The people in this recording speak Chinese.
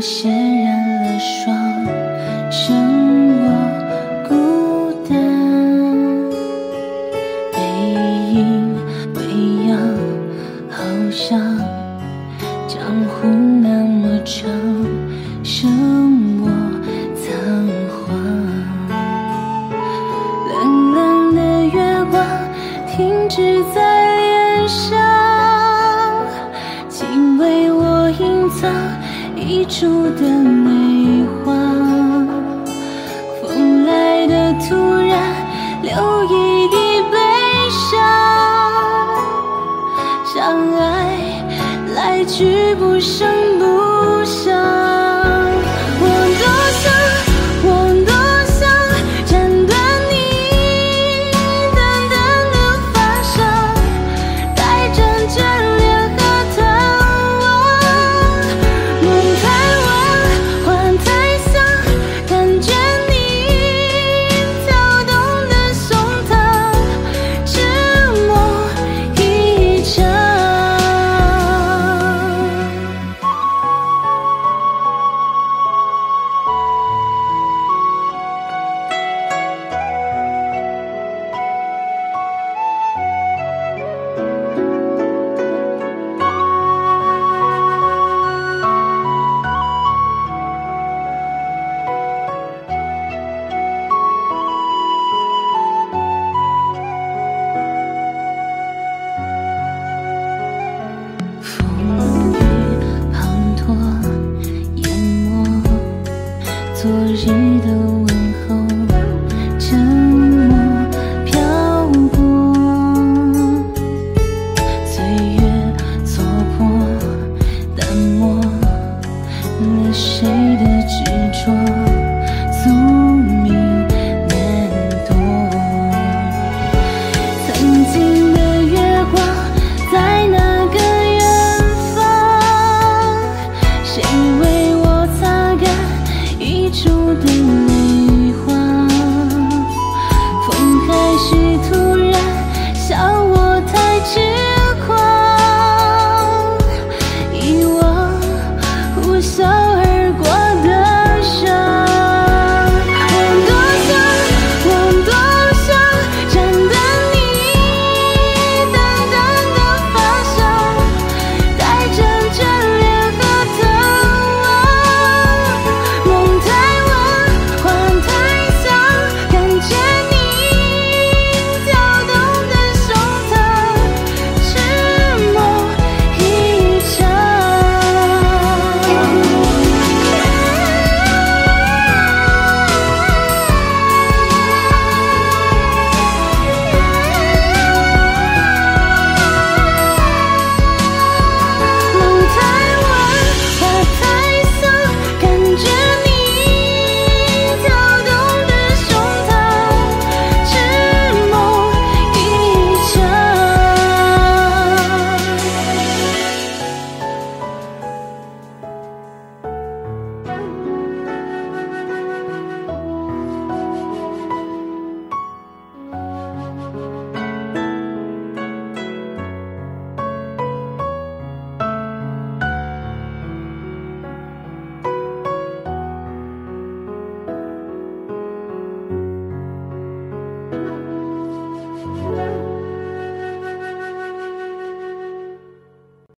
血染了霜，剩我孤单。背影微扬，好像江湖那么长，剩我仓皇。冷冷的月光停止在溢出的梅花。风来的突然，留一地悲伤。相爱来去不生。so